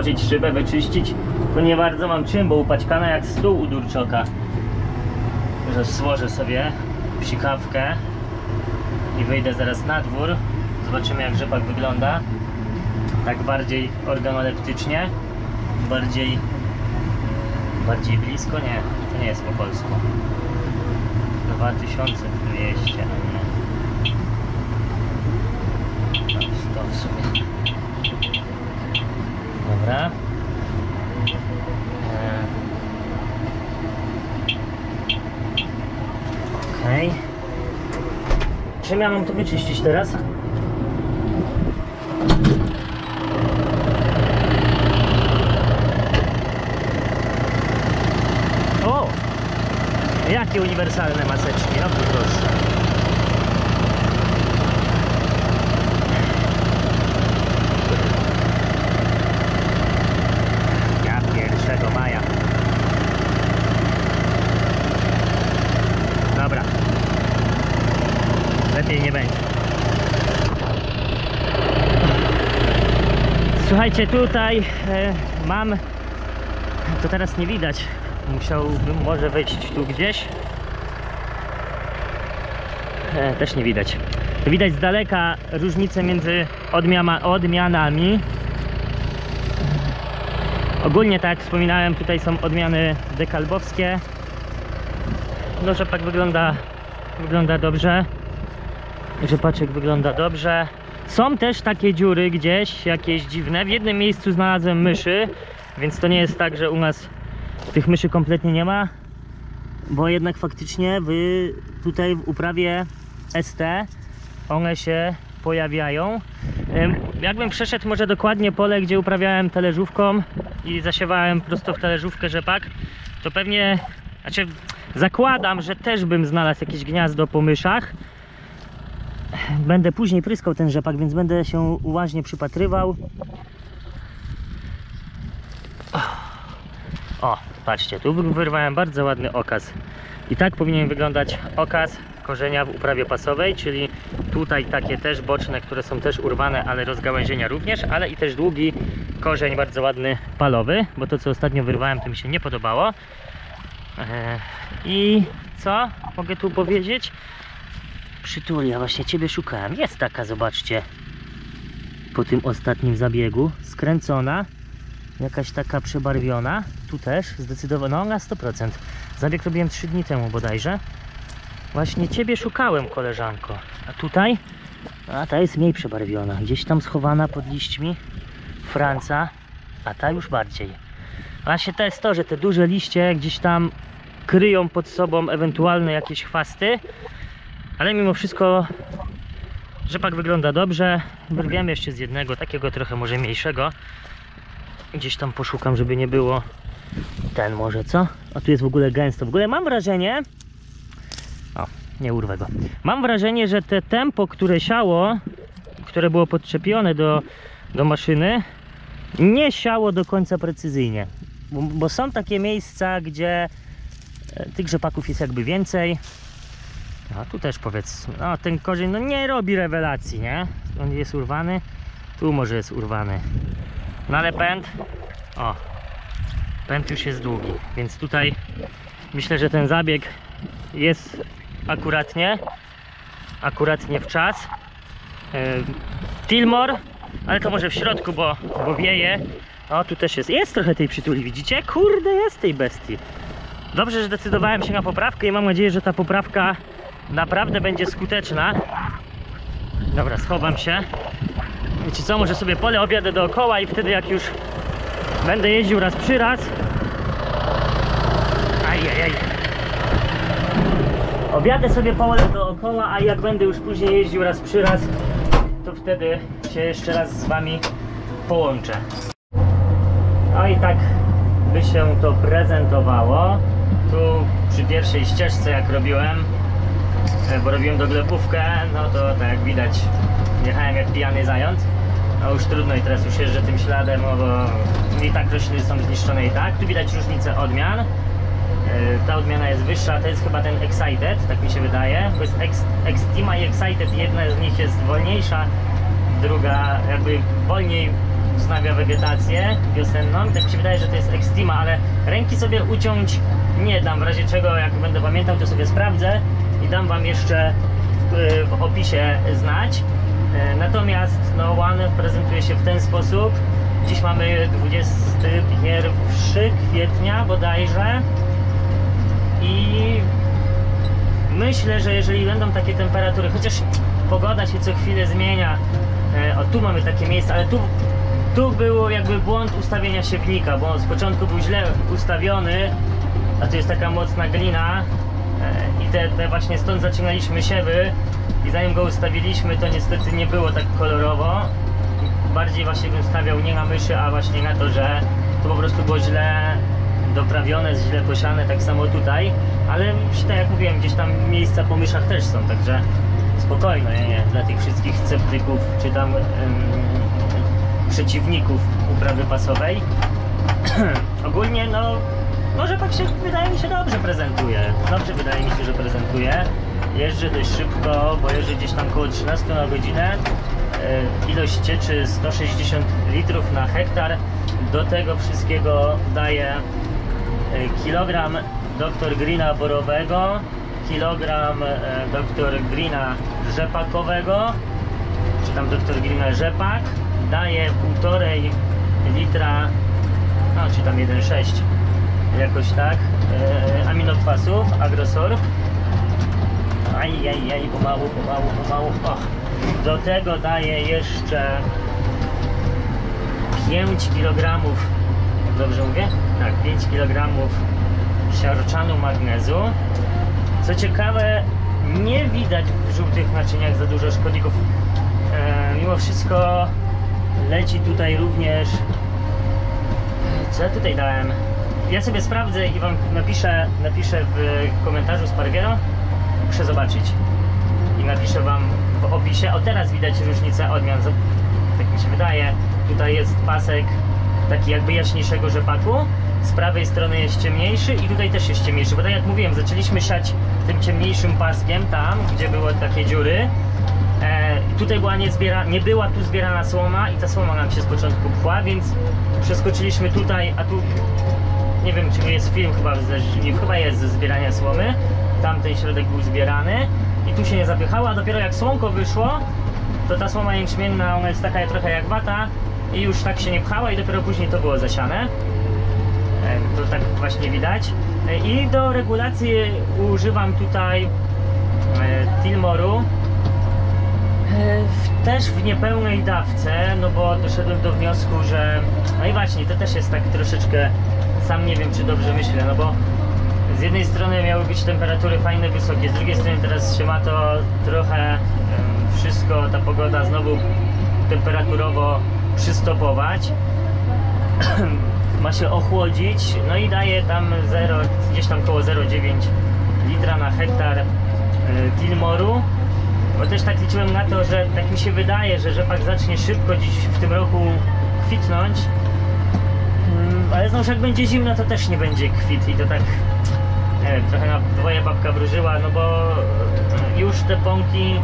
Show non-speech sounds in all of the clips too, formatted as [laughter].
Skoczyć, szybę wyczyścić. Bo nie bardzo mam czym, bo upaćkana jak stół u Durczoka. Że złożę sobie psikawkę i wyjdę zaraz na dwór. Zobaczymy jak rzepak wygląda. Tak bardziej organoleptycznie. Bardziej... Bardziej blisko? Nie, to nie jest po polsku. 2200, a nie. To w sumie. Dobra. Okej. Czym ja mam to wyczyścić teraz? O! Jakie uniwersalne maseczki, no proszę. Ja 1 maja. Dobra. Lepiej nie będzie. Słuchajcie, tutaj e, mam. To teraz nie widać. Musiałbym może wejść tu gdzieś. E, też nie widać. Widać z daleka różnicę między odmiama, odmianami. Ogólnie tak jak wspominałem, tutaj są odmiany dekalbowskie. No rzepak wygląda, wygląda dobrze. Rzepaczek wygląda dobrze. Są też takie dziury gdzieś, jakieś dziwne. W jednym miejscu znalazłem myszy, więc to nie jest tak, że u nas tych myszy kompletnie nie ma. Bo jednak faktycznie w, tutaj w uprawie ST one się pojawiają. Ym, Jakbym przeszedł może dokładnie pole, gdzie uprawiałem talerzówką i zasiewałem prosto w talerzówkę rzepak, to pewnie, znaczy zakładam, że też bym znalazł jakieś gniazdo po myszach. Będę później pryskał ten rzepak, więc będę się uważnie przypatrywał. O, patrzcie, tu wyrwałem bardzo ładny okaz. I tak powinien wyglądać okaz korzenia w uprawie pasowej, czyli tutaj takie też boczne, które są też urwane, ale rozgałęzienia również, ale i też długi korzeń, bardzo ładny palowy, bo to co ostatnio wyrwałem, to mi się nie podobało. E, I co mogę tu powiedzieć? Przytulia, właśnie Ciebie szukałem. Jest taka, zobaczcie. Po tym ostatnim zabiegu. Skręcona. Jakaś taka przebarwiona. Tu też zdecydowanie. No na 100%. Zabieg robiłem 3 dni temu bodajże. Właśnie Ciebie szukałem, koleżanko. A tutaj? A ta jest mniej przebarwiona. Gdzieś tam schowana pod liśćmi. Franca. A ta już bardziej. Właśnie to jest to, że te duże liście gdzieś tam kryją pod sobą ewentualne jakieś chwasty. Ale mimo wszystko rzepak wygląda dobrze. Wyrwiemy jeszcze z jednego, takiego trochę może mniejszego. Gdzieś tam poszukam, żeby nie było ten może, co? A tu jest w ogóle gęsto. W ogóle mam wrażenie... O, nie urwę go. Mam wrażenie, że te tempo, które siało, które było podczepione do, do maszyny, nie siało do końca precyzyjnie. Bo, bo są takie miejsca, gdzie e, tych rzepaków jest jakby więcej. A tu też powiedz, no ten korzeń no nie robi rewelacji, nie? On jest urwany, tu może jest urwany. No ale pęd, o, pęd już jest długi, więc tutaj myślę, że ten zabieg jest akuratnie, akuratnie w czas. Tilmor, ale to może w środku, bo, bo wieje. O, tu też jest, jest trochę tej przytuli, widzicie? Kurde, jest tej bestii. Dobrze, że zdecydowałem się na poprawkę i mam nadzieję, że ta poprawka naprawdę będzie skuteczna. Dobra, schowam się. Wiecie co, może sobie pole objadę dookoła i wtedy jak już będę jeździł raz przy raz. Ajajaj. Objadę sobie pole dookoła, a jak będę już później jeździł raz przy raz, to wtedy się jeszcze raz z wami połączę. No i tak by się to prezentowało. Tu przy pierwszej ścieżce jak robiłem, bo robiłem doglebówkę, no to tak jak widać jechałem jak pijany zając. No już trudno i teraz już jeżdżę tym śladem, no bo i tak rośliny są zniszczone i tak. Tu widać różnicę odmian. E, Ta odmiana jest wyższa, to jest chyba ten Excited, tak mi się wydaje. To jest Ex- Extima i Excited, jedna z nich jest wolniejsza, druga jakby wolniej wznawia wegetację wiosenną. Tak mi się wydaje, że to jest Extima, ale ręki sobie uciąć nie dam. W razie czego, jak będę pamiętał, to sobie sprawdzę i dam Wam jeszcze w, w opisie znać. E, Natomiast no, One prezentuje się w ten sposób. Dziś mamy 21 kwietnia bodajże. I myślę, że jeżeli będą takie temperatury, chociaż pogoda się co chwilę zmienia, e, o tu mamy takie miejsce, ale tu, tu było jakby błąd ustawienia siewnika, bo on z początku był źle ustawiony, a tu jest taka mocna glina te, te właśnie stąd zaczynaliśmy siewy i zanim go ustawiliśmy, to niestety nie było tak kolorowo. Bardziej właśnie bym stawiał nie na myszy, a właśnie na to, że to po prostu było źle doprawione, źle posiane, tak samo tutaj, ale tak jak mówiłem, gdzieś tam miejsca po myszach też są, także spokojno, nie, nie, dla tych wszystkich sceptyków, czy tam em, przeciwników uprawy pasowej. [clears throat] Ogólnie, no, może tak się, wydaje mi się, dobrze prezentuje. Dobrze wydaje mi się, że prezentuje. Jeżdżę dość szybko, bo jeżdżę gdzieś tam około 13 na godzinę. E, Ilość cieczy 160 litrów na hektar. Do tego wszystkiego daję e, kilogram Dr. Greena borowego, kilogram e, Dr. Greena rzepakowego, czy tam Dr. Greena rzepak, daje 1,5 litra, no czy tam 1,6 jakoś tak, e, aminokwasów, agrosorb. Aj, aj, aj, pomału, pomału, pomału. O. Do tego daje jeszcze 5 kg, dobrze mówię? Tak, 5 kg siarczanu magnezu. Co ciekawe, nie widać w żółtych naczyniach za dużo szkodników. E, mimo wszystko leci tutaj również. Co ja tutaj dałem? Ja sobie sprawdzę i wam napiszę, napiszę w komentarzu z Pargiero. Muszę zobaczyć. I napiszę wam w opisie. O teraz widać różnicę odmian. Tak mi się wydaje. Tutaj jest pasek taki jakby jaśniejszego rzepaku. Z prawej strony jest ciemniejszy i tutaj też jest ciemniejszy. Bo tak jak mówiłem, zaczęliśmy siać tym ciemniejszym paskiem tam, gdzie były takie dziury. E, tutaj była nie, zbiera, nie była tu zbierana słoma i ta słoma nam się z początku pchła, więc przeskoczyliśmy tutaj, a tu nie wiem czy jest film chyba, nie, chyba jest ze zbierania słomy. Tamten środek był zbierany i tu się nie zapychała, a dopiero jak słonko wyszło, to ta słoma jęczmienna, ona jest taka trochę jak wata i już tak się nie pchała i dopiero później to było zasiane. E, To tak właśnie widać. E, I do regulacji używam tutaj e, Tilmoru. E, Też w niepełnej dawce, no bo doszedłem do wniosku, że. No i właśnie, to też jest tak troszeczkę. Sam nie wiem, czy dobrze myślę, no bo z jednej strony miały być temperatury fajne, wysokie, z drugiej strony teraz się ma to trochę wszystko, ta pogoda znowu temperaturowo przystopować. [clears throat] ma się ochłodzić, no i daje tam 0, gdzieś tam koło 0,9 litra na hektar e, Tilmoru. Bo też tak liczyłem na to, że tak mi się wydaje, że rzepak zacznie szybko dziś w tym roku kwitnąć. Mm, Ale znowuż jak będzie zimno, to też nie będzie kwit i to tak nie wiem, trochę na dwoje babka wróżyła, no bo e, już te pąki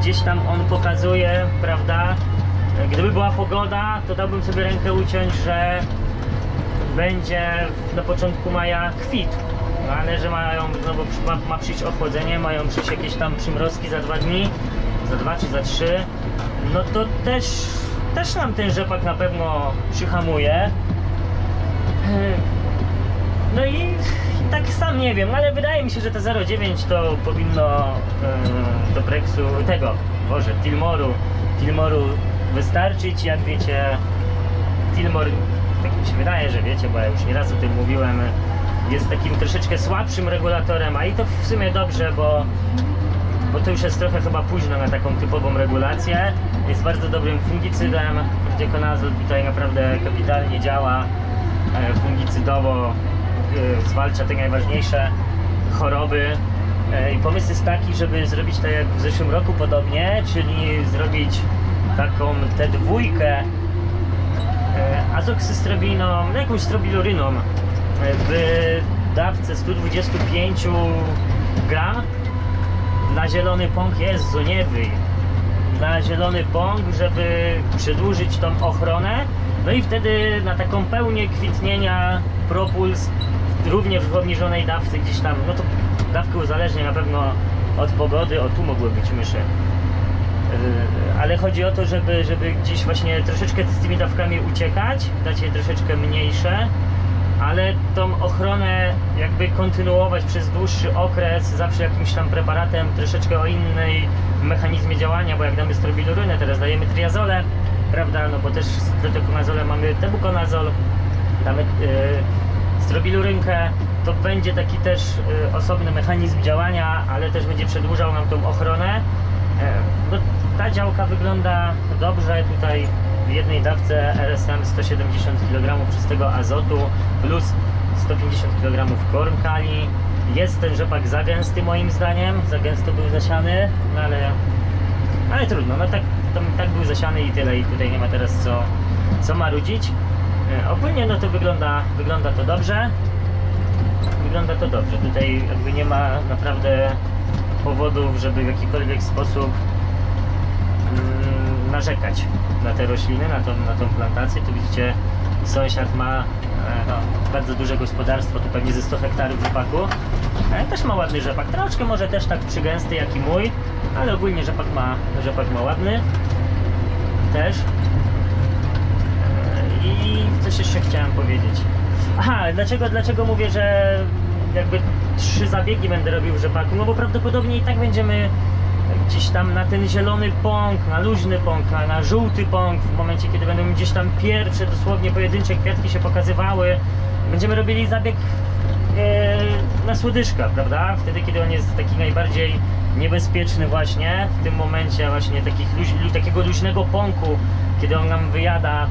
gdzieś tam on pokazuje, prawda? Gdyby była pogoda, to dałbym sobie rękę uciąć, że będzie na początku maja kwit. No ale że mają, znowu przy- ma, ma przyjść ochłodzenie, mają przyjść jakieś tam przymrozki za dwa dni, za dwa czy za trzy, no to też, też nam ten rzepak na pewno przyhamuje. No i tak sam nie wiem, ale wydaje mi się, że te 0,9 to powinno yy, do Prexu tego, Boże, Tilmoru, Tilmoru wystarczyć. Jak wiecie, Tilmor, tak mi się wydaje, że wiecie, bo ja już nieraz o tym mówiłem, jest takim troszeczkę słabszym regulatorem, a i to w sumie dobrze, bo, bo to już jest trochę chyba późno na taką typową regulację. Jest bardzo dobrym fungicydem, Proteconazol tutaj naprawdę kapitalnie działa e, fungicydowo, e, zwalcza te najważniejsze choroby. E, I pomysł jest taki, żeby zrobić tak jak w zeszłym roku podobnie, czyli zrobić taką tę dwójkę azoksystrobiną, no jakąś strobiluryną w dawce 125 gram na zielony pąk jest nie wyj. Na zielony pąk, żeby przedłużyć tą ochronę No i wtedy na taką pełnię kwitnienia propuls również w obniżonej dawce gdzieś tam, no to dawkę uzależnia na pewno od pogody, o tu mogły być myszy. Yy, Ale chodzi o to, żeby, żeby gdzieś właśnie troszeczkę z tymi dawkami uciekać, dać je troszeczkę mniejsze, ale tą ochronę jakby kontynuować przez dłuższy okres, zawsze jakimś tam preparatem, troszeczkę o innej mechanizmie działania, bo jak damy strobilurynę, teraz dajemy triazolę, prawda, no bo też z protokonazolem mamy tebukonazol, damy yy, strobilurynkę, to będzie taki też yy, osobny mechanizm działania, ale też będzie przedłużał nam tą ochronę. Yy, ta działka wygląda dobrze, tutaj w jednej dawce RSM 170 kg czystego azotu plus 150 kg korn kali. Jest ten rzepak za gęsty moim zdaniem, za gęsto był zasiany, no ale, ale trudno, no tak, tam, tak był zasiany i tyle i tutaj nie ma teraz co, co marudzić. E, Ogólnie no to wygląda, wygląda to dobrze. Wygląda to dobrze. Tutaj jakby nie ma naprawdę powodów, żeby w jakikolwiek sposób narzekać na te rośliny, na tą, na tą plantację. Tu widzicie sąsiad ma e, no, bardzo duże gospodarstwo, tu pewnie ze 100 hektarów rzepaku. E, Też ma ładny rzepak, troszkę może też tak przygęsty jak i mój, ale ogólnie rzepak ma, rzepak ma ładny. Też. E, I coś jeszcze chciałem powiedzieć. Aha, dlaczego, dlaczego mówię, że jakby trzy zabiegi będę robił w rzepaku? No bo prawdopodobnie i tak będziemy gdzieś tam na ten zielony pąk, na luźny pąk, na, na żółty pąk, w momencie kiedy będą gdzieś tam pierwsze dosłownie pojedyncze kwiatki się pokazywały, będziemy robili zabieg e, na słodyżka, prawda? Wtedy, kiedy on jest taki najbardziej niebezpieczny właśnie, w tym momencie właśnie takich, takiego luźnego pąku, kiedy on nam wyjada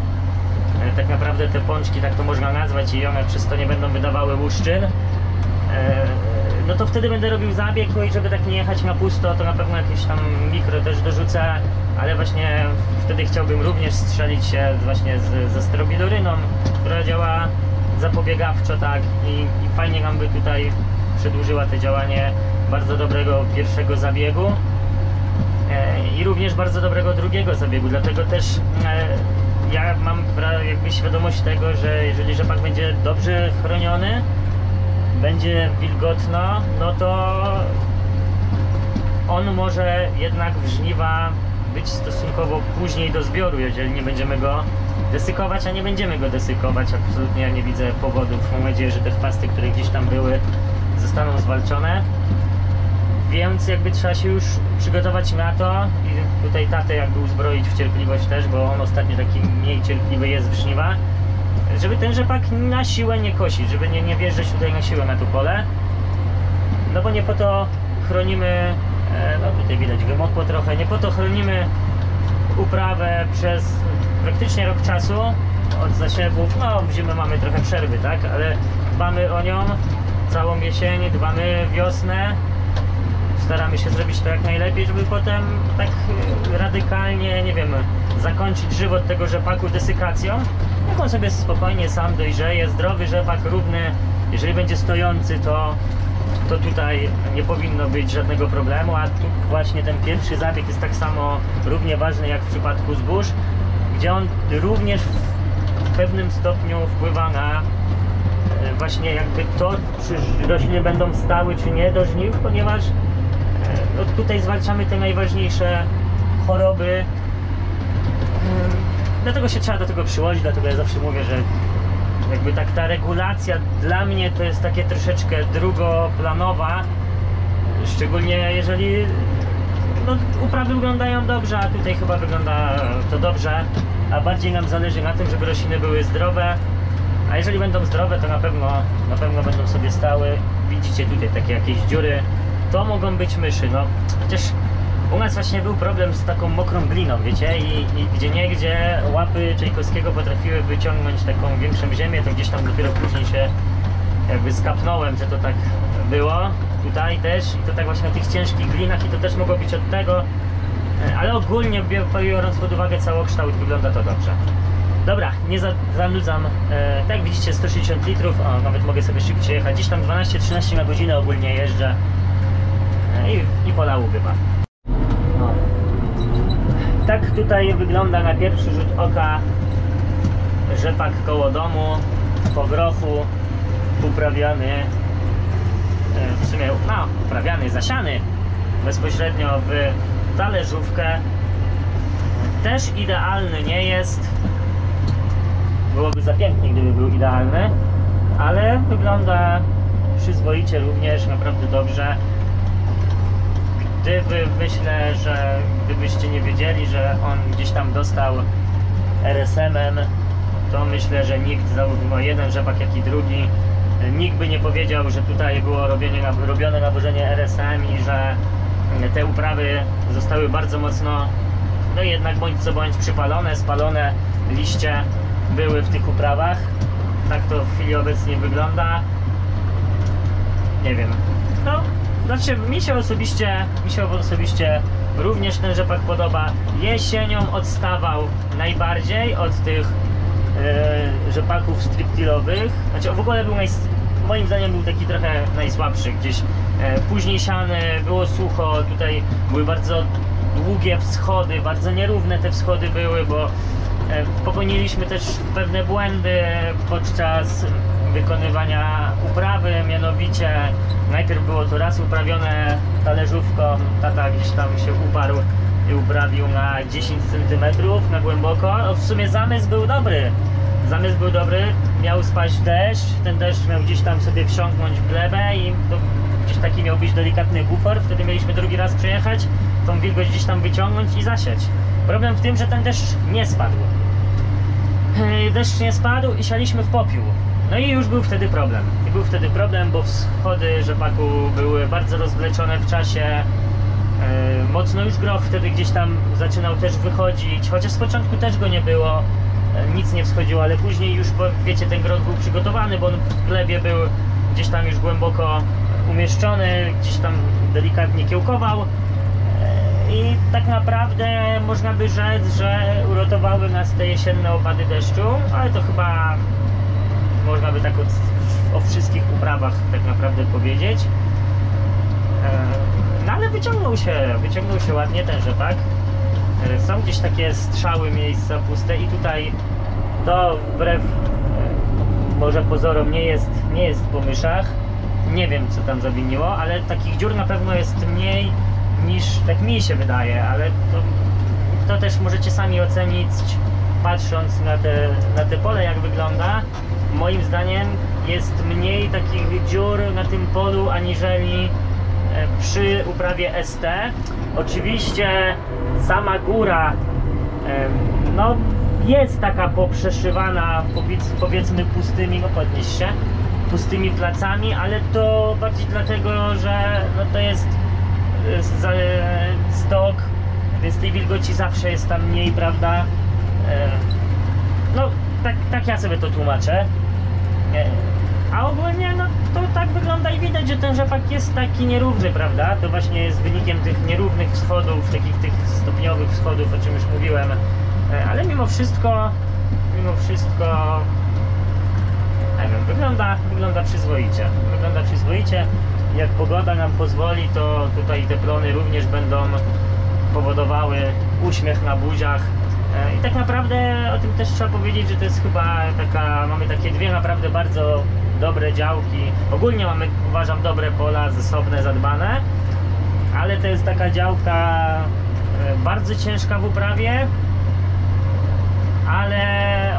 e, tak naprawdę te pączki, tak to można nazwać i one przez to nie będą wydawały łuszczyn. E, no to wtedy będę robił zabieg, no i żeby tak nie jechać na pusto, to na pewno jakieś tam mikro też dorzucę, ale właśnie wtedy chciałbym również strzelić się właśnie z, ze strobiluryną, która działa zapobiegawczo, tak, i, i fajnie nam by tutaj przedłużyła to działanie bardzo dobrego pierwszego zabiegu e, i również bardzo dobrego drugiego zabiegu, dlatego też e, ja mam jakby świadomość tego, że jeżeli rzepak będzie dobrze chroniony, będzie wilgotno, no to on może jednak w żniwa być stosunkowo później do zbioru, jeżeli nie będziemy go desykować, a nie będziemy go desykować. Absolutnie ja nie widzę powodów. Mam nadzieję, że te chwasty, które gdzieś tam były, zostaną zwalczone. Więc jakby trzeba się już przygotować na to i tutaj tatę jakby uzbroić w cierpliwość też, bo on ostatnio taki mniej cierpliwy jest w żniwa żeby ten rzepak na siłę nie kosić, żeby nie, nie wjeżdżać tutaj na siłę na to pole. No bo nie po to chronimy, e, no tutaj widać wymokło trochę, nie po to chronimy uprawę przez praktycznie rok czasu od zasiewów, no w zimę mamy trochę przerwy, tak, ale dbamy o nią całą jesień, dbamy wiosnę, staramy się zrobić to jak najlepiej, żeby potem tak e, radykalnie, nie wiem, zakończyć żywot tego rzepaku desykacją. Niech on sobie spokojnie sam dojrzeje, zdrowy rzepak, równy, jeżeli będzie stojący, to, to tutaj nie powinno być żadnego problemu, a tu właśnie ten pierwszy zabieg jest tak samo równie ważny jak w przypadku zbóż, gdzie on również w pewnym stopniu wpływa na e, właśnie jakby to, czy rośliny będą stały, czy nie do żniw, ponieważ e, no tutaj zwalczamy te najważniejsze choroby. Mm, Dlatego się trzeba do tego przyłożyć, dlatego ja zawsze mówię, że jakby tak ta regulacja dla mnie to jest takie troszeczkę drugoplanowa, szczególnie jeżeli no, uprawy wyglądają dobrze, a tutaj chyba wygląda to dobrze, a bardziej nam zależy na tym, żeby rośliny były zdrowe, a jeżeli będą zdrowe, to na pewno, na pewno będą sobie stały. Widzicie tutaj takie jakieś dziury, to mogą być myszy, no chociaż u nas właśnie był problem z taką mokrą gliną, wiecie, i, i gdzie niegdzie łapy Czajkowskiego potrafiły wyciągnąć taką większą ziemię, to gdzieś tam dopiero później się jakby skapnąłem, że to tak było. Tutaj też i to tak właśnie na tych ciężkich glinach i to też mogło być od tego, E, ale ogólnie biorąc pod uwagę całokształt wygląda to dobrze. Dobra, nie za, zanudzam. E, tak widzicie 160 litrów, o, nawet mogę sobie szybciej jechać. Gdzieś tam 12-13 na godzinę ogólnie jeżdżę e, i, i polału bywa. Tak tutaj wygląda na pierwszy rzut oka rzepak koło domu, po grochu, uprawiany, e, w sumie, no, uprawiany, zasiany bezpośrednio w talerzówkę. Też idealny nie jest. Byłoby za pięknie, gdyby był idealny, ale wygląda przyzwoicie również, naprawdę dobrze. Gdyby myślę, że gdybyście nie wiedzieli, że on gdzieś tam dostał RSM-em, to myślę, że nikt, zarówno jeden rzepak, jak i drugi, nikt by nie powiedział, że tutaj było robienie, robione nawożenie RSM i że te uprawy zostały bardzo mocno, no jednak bądź co bądź przypalone, spalone liście były w tych uprawach. Tak to w chwili obecnej wygląda. Nie wiem. No, znaczy mi się osobiście, mi się osobiście również ten rzepak podoba. Jesienią odstawał najbardziej od tych e, rzepaków striptilowych. Znaczy w ogóle był naj, moim zdaniem był taki trochę najsłabszy. Gdzieś e, później siany, było sucho, tutaj były bardzo długie wschody, bardzo nierówne te wschody były, bo e, popełniliśmy też pewne błędy podczas wykonywania uprawy, mianowicie najpierw było to raz uprawione talerzówką, tata gdzieś tam się uparł i uprawił na 10 cm na głęboko. No, w sumie zamysł był dobry. Zamysł był dobry, miał spaść deszcz, ten deszcz miał gdzieś tam sobie wsiąknąć w glebę i to gdzieś taki miał być delikatny bufor, wtedy mieliśmy drugi raz przejechać, tą wilgoć gdzieś tam wyciągnąć i zasiać. Problem w tym, że ten deszcz nie spadł. Deszcz nie spadł i sialiśmy w popiół. No i już był wtedy problem. I był wtedy problem, bo wschody rzepaku były bardzo rozwleczone w czasie. E, Mocno już groch wtedy gdzieś tam zaczynał też wychodzić, chociaż z początku też go nie było, e, nic nie wschodziło, ale później już, wiecie, ten groch był przygotowany, bo on w glebie był gdzieś tam już głęboko umieszczony, gdzieś tam delikatnie kiełkował. E, I tak naprawdę można by rzec, że uratowały nas te jesienne opady deszczu, ale to chyba można by tak o, o wszystkich uprawach tak naprawdę powiedzieć. E, No ale wyciągnął się, wyciągnął się ładnie ten rzepak. E, Są gdzieś takie strzały miejsca puste i tutaj to wbrew e, może pozorom nie jest, nie jest po myszach. Nie wiem co tam zawiniło, ale takich dziur na pewno jest mniej niż tak mi się wydaje, ale to, to też możecie sami ocenić patrząc na te, na te pole jak wygląda. Moim zdaniem jest mniej takich dziur na tym polu aniżeli e, przy uprawie ST. Oczywiście sama góra no, jest taka poprzeszywana powiedz, powiedzmy pustymi, no podnieś się, pustymi placami, ale to bardziej dlatego, że no, to jest e, stok, więc tej wilgoci zawsze jest tam mniej, prawda? E, No, tak, tak ja sobie to tłumaczę. E, A ogólnie, no to tak wygląda i widać, że ten rzepak jest taki nierówny, prawda? To właśnie jest wynikiem tych nierównych wschodów, takich tych stopniowych wschodów, o czym już mówiłem. E, Ale mimo wszystko, mimo wszystko, nie wiem, wygląda, wygląda przyzwoicie. Wygląda przyzwoicie. Jak pogoda nam pozwoli, to tutaj te plony również będą powodowały uśmiech na buziach. E, I tak naprawdę o tym też trzeba powiedzieć, że to jest chyba taka, mamy takie dwie naprawdę bardzo dobre działki. Ogólnie mamy, uważam, dobre pola, zasobne, zadbane, ale to jest taka działka e, bardzo ciężka w uprawie, ale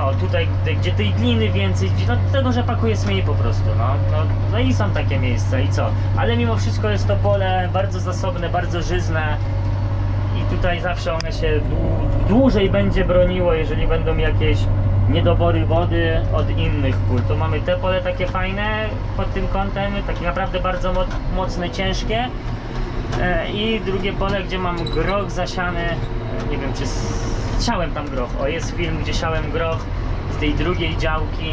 o tutaj, gdzie- tej gliny więcej, no tego rzepaku jest mniej po prostu, no. no. No i są takie miejsca i co? Ale mimo wszystko jest to pole bardzo zasobne, bardzo żyzne i tutaj zawsze one się dłużej będzie broniło, jeżeli będą jakieś niedobory wody od innych pól. To mamy te pole takie fajne pod tym kątem, takie naprawdę bardzo mo- mocne, ciężkie. E, I drugie pole, gdzie mam groch zasiany, e, nie wiem czy siałem tam groch, o jest film, gdzie siałem groch z tej drugiej działki,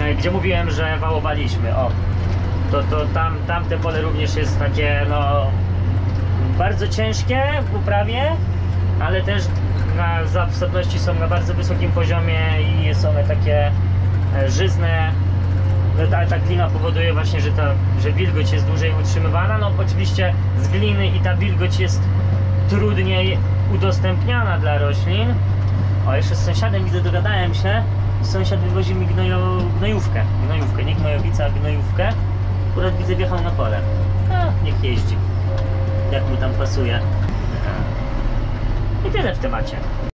m, gdzie mówiłem, że wałowaliśmy, o. To, to tam, tamte pole również jest takie, no, bardzo ciężkie w uprawie, ale też na zasobności są na bardzo wysokim poziomie i są one takie e, żyzne. No, ta, glina powoduje właśnie, że, ta, że wilgoć jest dłużej utrzymywana. No oczywiście z gliny i ta wilgoć jest trudniej udostępniana dla roślin. O, jeszcze z sąsiadem widzę, dogadałem się. Sąsiad wywozi mi gnojo, gnojówkę. Gnojówkę, nie gnojowicę, a gnojówkę. Akurat widzę, wjechał na pole. A, niech jeździ. Jak mu tam pasuje. I tyle w temacie.